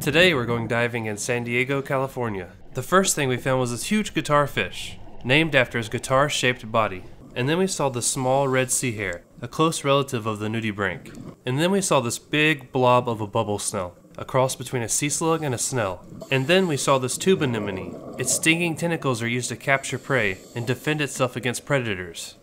Today we're going diving in San Diego, California. The first thing we found was this huge guitar fish, named after his guitar shaped body. And then we saw the small red sea hare, a close relative of the nudibranch. And then we saw this big blob of a bubble snail, a cross between a sea slug and a snail. And then we saw this tube anemone. Its stinging tentacles are used to capture prey and defend itself against predators.